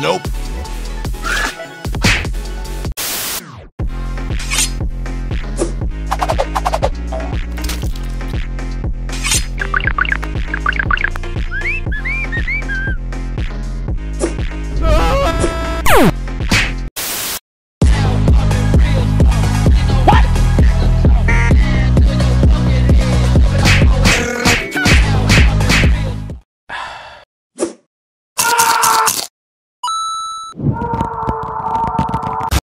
Nope.